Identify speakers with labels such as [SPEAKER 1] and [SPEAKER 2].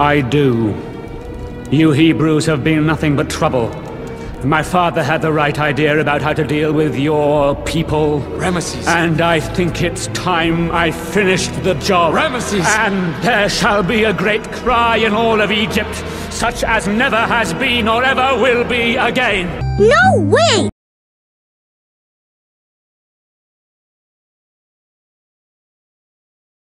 [SPEAKER 1] I do. You Hebrews have been nothing but trouble. My father had the right idea about how to deal with your people.
[SPEAKER 2] Rameses.
[SPEAKER 1] And I think it's time I finished the job.
[SPEAKER 2] Rameses!
[SPEAKER 1] And there shall be a great cry in all of Egypt, such as never has been or ever will be again.
[SPEAKER 3] No way!